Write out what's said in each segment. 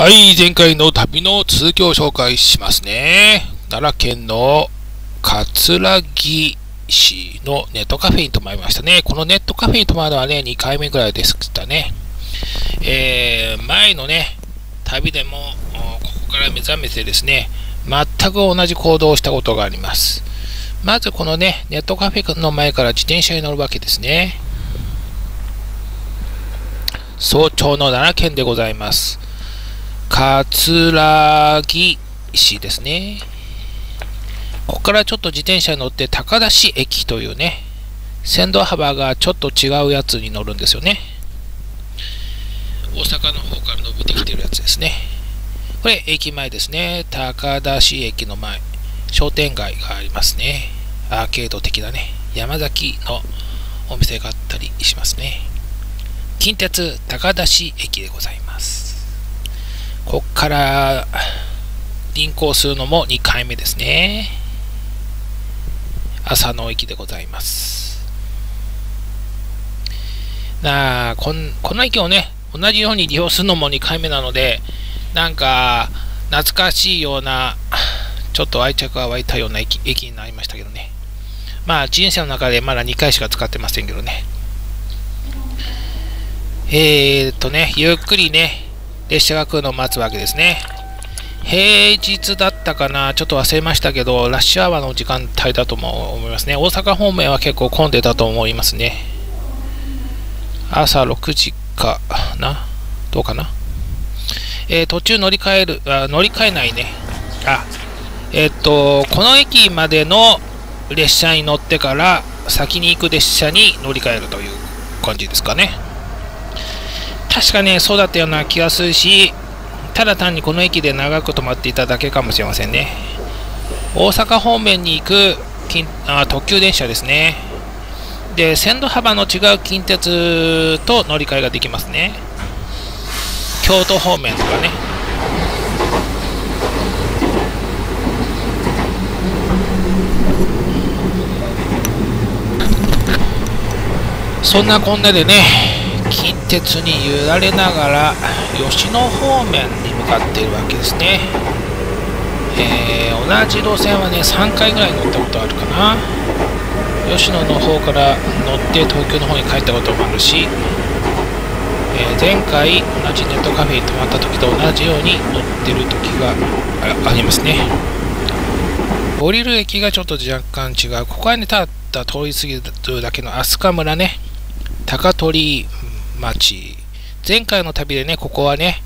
はい、前回の旅の続きを紹介しますね。奈良県の葛城市のネットカフェに泊まりましたね。このネットカフェに泊まるのはね、2回目ぐらいでしたね。えー、前のね、旅でも、ここから目覚めてですね、全く同じ行動をしたことがあります。まずこのね、ネットカフェの前から自転車に乗るわけですね。早朝の奈良県でございます。葛城市ですね。ここからちょっと自転車に乗って高田市駅というね、線路幅がちょっと違うやつに乗るんですよね。大阪の方から伸びてきてるやつですね。これ駅前ですね。高田市駅の前。商店街がありますね。アーケード的なね。山崎のお店があったりしますね。近鉄高田市駅でございます。こっから輪行するのも2回目ですね。朝の駅でございます。なあこん、この駅をね、同じように利用するのも2回目なので、なんか懐かしいような、ちょっと愛着が湧いたような駅駅になりましたけどね。まあ人生の中でまだ2回しか使ってませんけどね。えー、っとね、ゆっくりね、列車が来るのを待つわけですね。平日だったかな、ちょっと忘れましたけど、ラッシュアワーの時間帯だとも思いますね。大阪方面は結構混んでたと思いますね。朝6時かな？どうかな？えー、途中乗り換える、あ乗り換えないね。あ、えー、っと、この駅までの列車に乗ってから先に行く列車に乗り換えるという感じですかね。確かね、そうだったような気がするし、ただ単にこの駅で長く止まっていただけかもしれませんね。大阪方面に行くあ特急電車ですね。で、線路幅の違う近鉄と乗り換えができますね。京都方面とかね。そんなこんなでね、鉄に揺られながら吉野方面に向かっているわけですね、えー、同じ路線はね3回ぐらい乗ったことあるかな。吉野の方から乗って東京の方に帰ったこともあるし、えー、前回同じネットカフェに泊まった時と同じように乗ってる時がありますね。降りる駅がちょっと若干違う。ここはねただ通り過ぎるだけの飛鳥村ね。高取町前回の旅でねここはね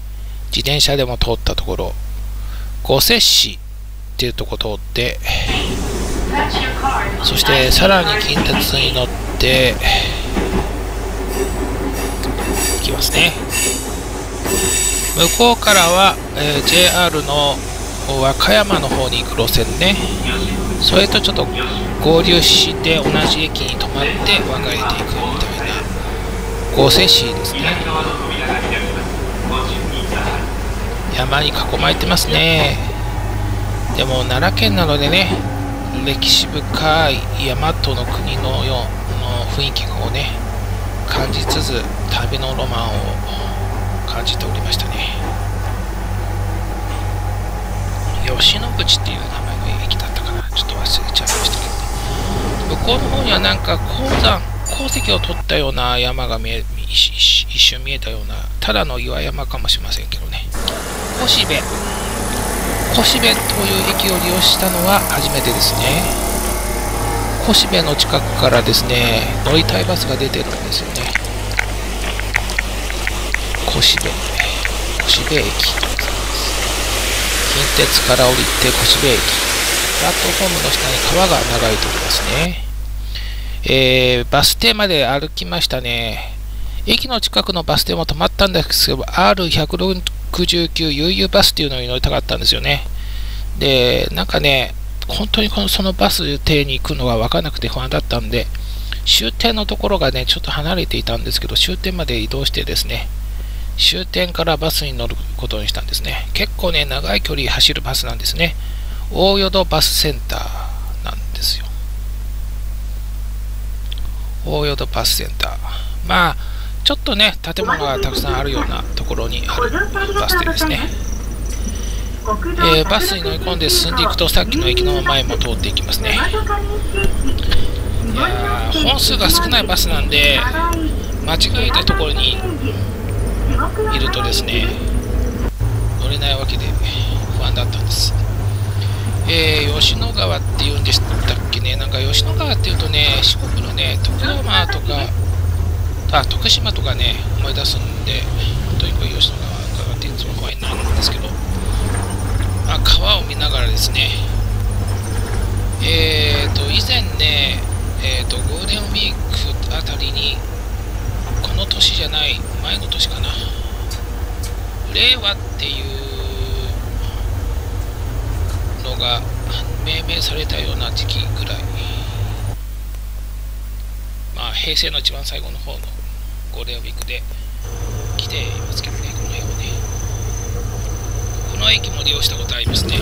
自転車でも通ったところ。五摂市っていうとこ通ってそしてさらに近鉄に乗って行きますね。向こうからは、えー、JR の和歌山の方に行く路線ね。それとちょっと合流して同じ駅に止まって分かれていくみたいな。合成市ですね。山に囲まれてますね。でも奈良県なのでね歴史深い大和の国のような雰囲気をね感じつつ旅のロマンを感じておりましたね。吉野口っていう名前の駅だったかな。ちょっと忘れちゃいましたけど。ね向こうの方にはなんか鉱山鉱石を取ったような山が見え一瞬見えたようなただの岩山かもしれませんけどね。越部越部という駅を利用したのは初めてですね。越部の近くからですね乗りたいバスが出てるんですよね。越部越部駅。近鉄から降りて越部駅。プラットフォームの下に川が流れておりますねえー、バス停まで歩きましたね。駅の近くのバス停も止まったんですけど、R169 悠々バスっていうのに乗りたかったんですよね。で、なんかね、本当にこのそのバス停に行くのが分からなくて不安だったんで、終点のところがね、ちょっと離れていたんですけど、終点まで移動してですね、終点からバスに乗ることにしたんですね。結構ね、長い距離走るバスなんですね。大淀バスセンターなんですよ。大淀バスセンター。まあ、ちょっとね、建物がたくさんあるようなところにあるバス停ですね。えー、バスに乗り込んで進んでいくとさっきの駅の前も通っていきますね。いや本数が少ないバスなんで、間違えたところにいるとですね、乗れないわけで不安だったんです。えー、吉野川っていうんでしたっけね、なんか吉野川っていうとね、四国ね、徳山とか、あ、徳島とかね、思い出すんで、とにかく吉野川っていつも怖いなんですけど、まあ、川を見ながらですね、えーと、以前ね、えーと、ゴールデンウィークあたりに、この年じゃない、前の年かな、令和っていうのが命名されたような時期ぐらいまあ平成の一番最後の方のゴールデンウィークで来ていますけどねこの辺はね。この駅も利用したことありますね。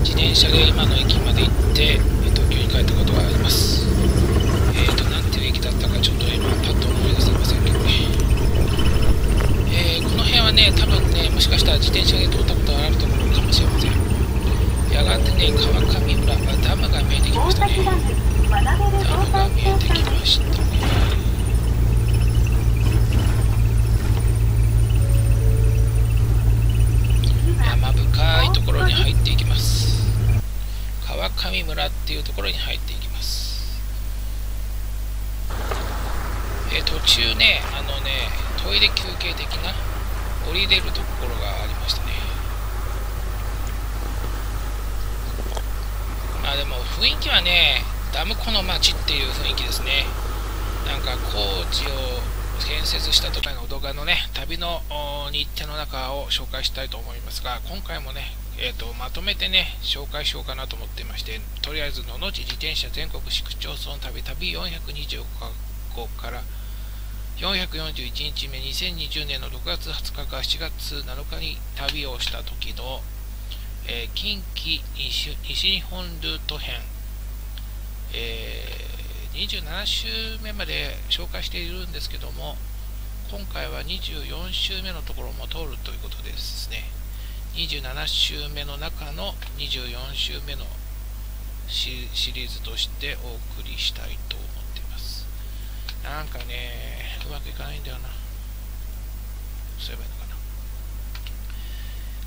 自転車で今の駅まで行って東京に帰ったことがあります。えっ、ー、と何ていう駅だったかちょっと今パッと思い出せませんけどね。えー、この辺はね多分ねもしかしたら自転車で通ったことがあると思うかもしれません。やがてね川上村ダムが見えてきましたねダムが見えてきましたね。山深いところに入っていきます。川上村っていうところに入っていきます。え途中ねあのねトイレ休憩的な降りれるところがありましたね。まあでも雰囲気はね、ダム湖の町っていう雰囲気ですね。なんか工事を建設した時の動画のね、旅の日程の中を紹介したいと思いますが、今回もね、えーと、まとめてね、紹介しようかなと思ってまして、とりあえず、ののち自転車全国市区町村旅旅425カ国から441日目、2020年の6月20日から7月7日に旅をした時のえー、近畿西日本ルート編、えー、27週目まで紹介しているんですけども、今回は24週目のところも通るということですね、27週目の中の24週目のシリーズとしてお送りしたいと思っています。なんかね、うまくいかないんだよな。そういえばいいのかな。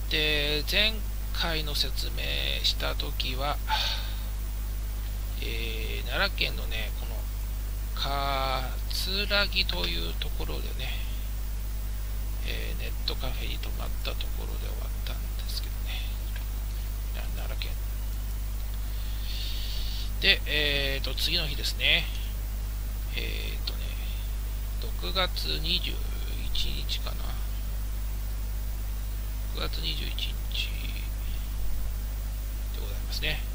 で、前回の説明した時は、えー、奈良県のね、この葛城というところでね、えー、ネットカフェに泊まったところで終わったんですけどね、奈良県。で、えっ、ー、と、次の日ですね、えっ、ー、とね、6月21日かな、6月21日、でございますね。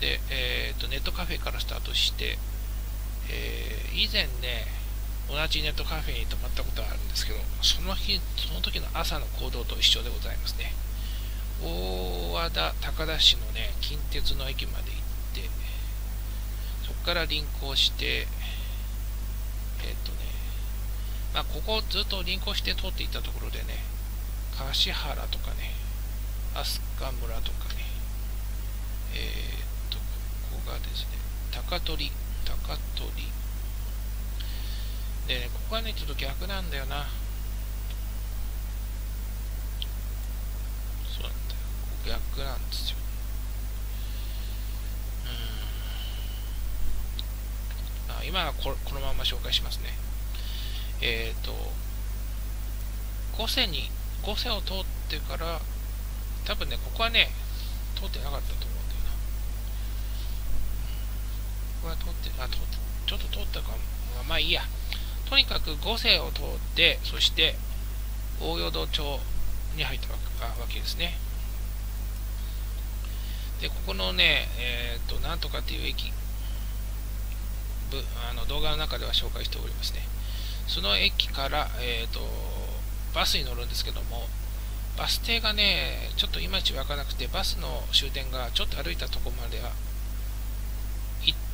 で、えーと、ネットカフェからスタートして、えー、以前ね、同じネットカフェに泊まったことがあるんですけど、その日、その時の朝の行動と一緒でございますね。大和田高田市のね、近鉄の駅まで行って、そこから輪行して、えっ、ー、とね、まあ、ここずっと輪行して通っていったところでね、橿原とかね、飛鳥村とかね、えー、こがですね、高取、高取。でね、ここはね、ちょっと逆なんだよな。そうなんだよ。逆なんですよ。うん。あ今はここのまま紹介しますね。えっ、ー、と、五瀬に、五瀬を通ってから多分ね、ここはね、通ってなかったと思うんだよな。こは通って、あ、通って、ちょっと通ったかも。まあいいや。とにかく五世を通って、そして大淀町に入ったわけですね。で、ここのね、えっ、ー、と、なんとかっていう駅、あの動画の中では紹介しておりますね。その駅から、えっ、ー、と、バスに乗るんですけども、バス停がね、ちょっといまいちわからなくて、バスの終点がちょっと歩いたところまでは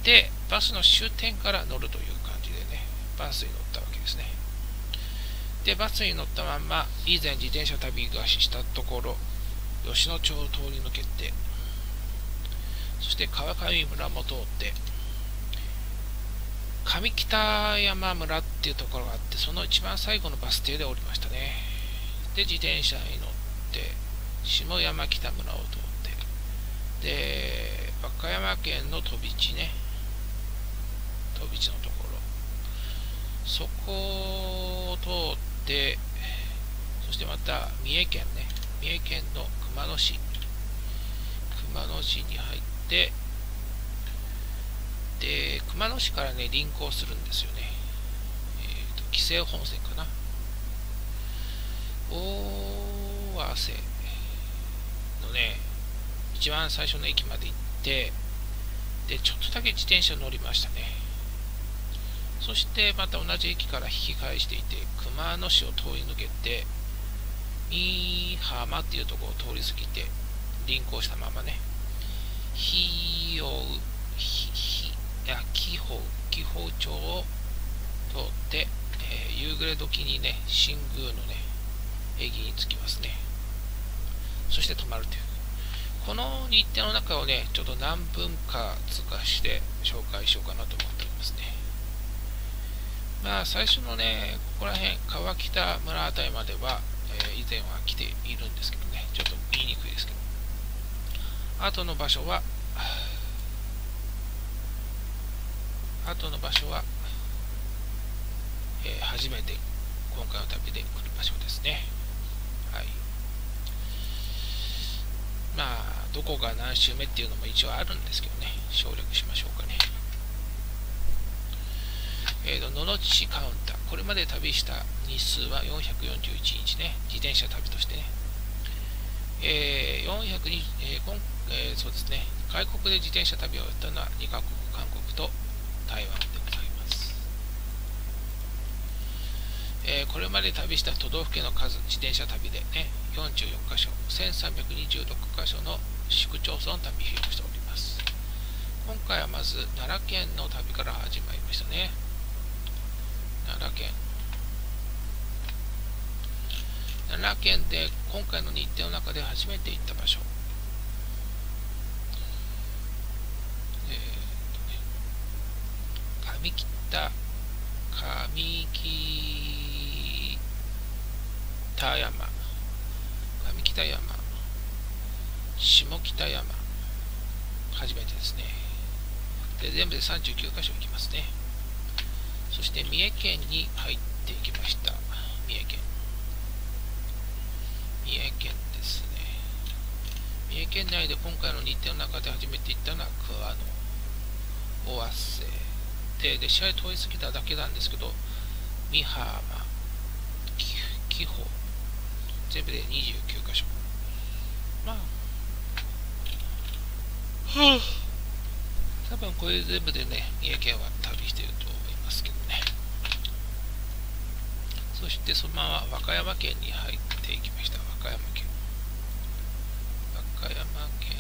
でバスの終点から乗るという感じでねバスに乗ったわけですね。でバスに乗ったまんま以前自転車旅がしたところ吉野町を通り抜けてそして川上村も通って上北山村っていうところがあってその一番最後のバス停で降りましたね。で自転車に乗って下山北村を通ってで和歌山県の飛び地ね。飛び地のところ。そこを通ってそしてまた三重県ね。三重県の熊野市。熊野市に入ってで熊野市からね臨行するんですよね、えー、本線かな。大汗のね一番最初の駅まで行ってでちょっとだけ自転車乗りましたね。そしてまた同じ駅から引き返していて熊野市を通り抜けて三浜っていうところを通り過ぎて臨行したままね。ひよひひや紀宝紀宝町を通って、えー、夕暮れ時にね新宮のね駅に着きますね。そして止まるという。この日程の中をねちょっと何分か通過して紹介しようかなと思っておりますね。まあ最初のねここら辺川北村あたりまでは、えー、以前は来ているんですけどねちょっと言いにくいですけど。後の場所は後の場所は、えー、初めて今回の旅で来る場所ですね。はい。まあどこが何周目っていうのも一応あるんですけどね。省略しましょうかね。えーと、野々市カウンター。これまで旅した日数は441日ね。自転車旅としてね。えー、402、えー今えー、そうですね。外国で自転車旅をやったのは2カ国韓国と台湾でございます、えー、これまで旅した都道府県の数自転車旅でね。44カ所。1326カ所の市区町村旅披露しております。今回はまず奈良県の旅から始まりましたね。奈良県。奈良県で今回の日程の中で初めて行った場所。上北上北山。上北山。下北山。初めてですね。で全部で39箇所行きますね。して三重県に入っていきました。三重県。三重県ですね。三重県内で今回の日程の中で初めて行ったのは桑野尾鷲。てで試合通り過ぎただけなんですけど美浜紀宝。全部で29箇所。まあ。はあ多分これ全部でね三重県は旅してると思いますけどねそしてそのまま和歌山県に入っていきました。和歌山県。和歌山県。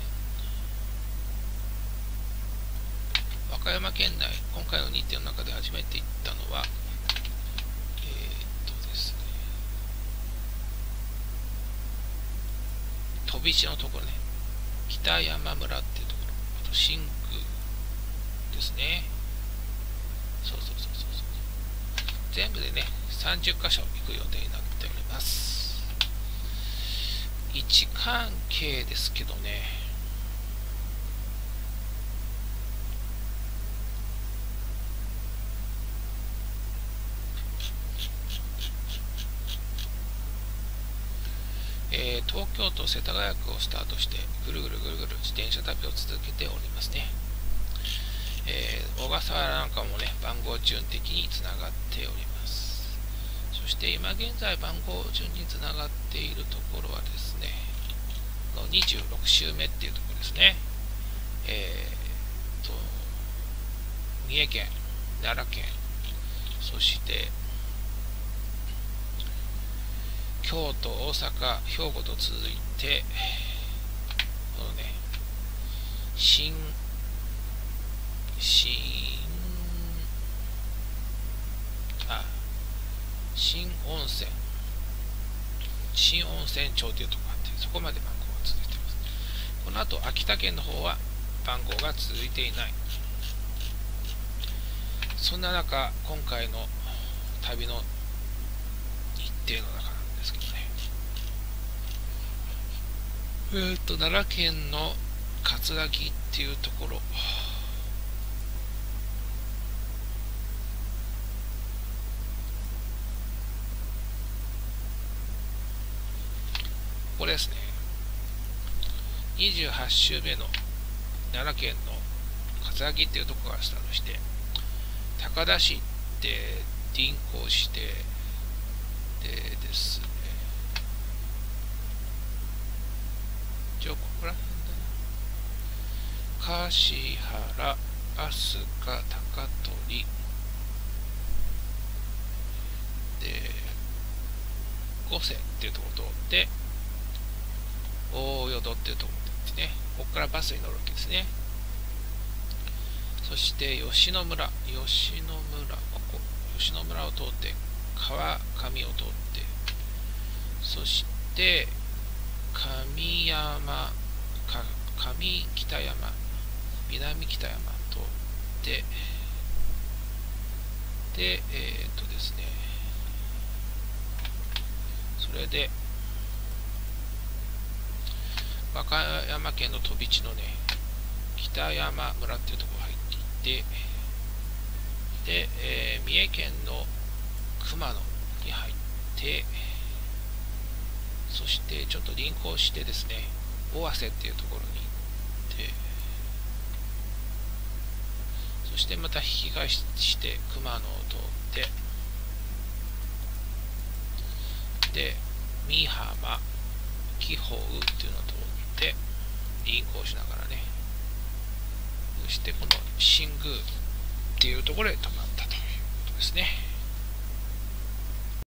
和歌山県内、今回の日程の中で初めて行ったのは、えー、っとですね、飛び地のところね、北山村っていうところ、あと新宮ですね。そうそうそうそう。全部でね、30箇所行く予定になっております。位置関係ですけどね、えー、東京都世田谷区をスタートしてぐるぐるぐるぐる自転車旅を続けておりますね、えー、小笠原なんかもね番号順的につながっております。そして今現在番号順につながっているところはですね26周目っていうところですね。えー、と三重県奈良県そして京都、大阪、兵庫と続いて、このね、新新あ新温泉。新温泉町というところがあってそこまで番号が続いています。この後秋田県の方は番号が続いていない。そんな中今回の旅の日程の中なんですけどね。えー、っと奈良県の葛城っていうところこれですね。28週目の奈良県の葛城っていうところからスタートして高田市って輪行してでですね。一応ここら辺だな。橿原飛鳥高取。で五瀬っていうところを通って大淀っていうところですね。ここからバスに乗るわけですね。そして吉野村。吉野村ここ。吉野村を通って川上を通って。そして上山上北山南北山通ってでえっ、とですね。それで和歌山県の飛び地のね北山村っていうところ入っていってで、えー、三重県の熊野に入ってそしてちょっと輪行してですね尾鷲っていうところに行ってそしてまた引き返して熊野を通ってで三浜紀宝っていうのを通って輪行しながらね。そしてこの新宮っていうところで止まったということですね。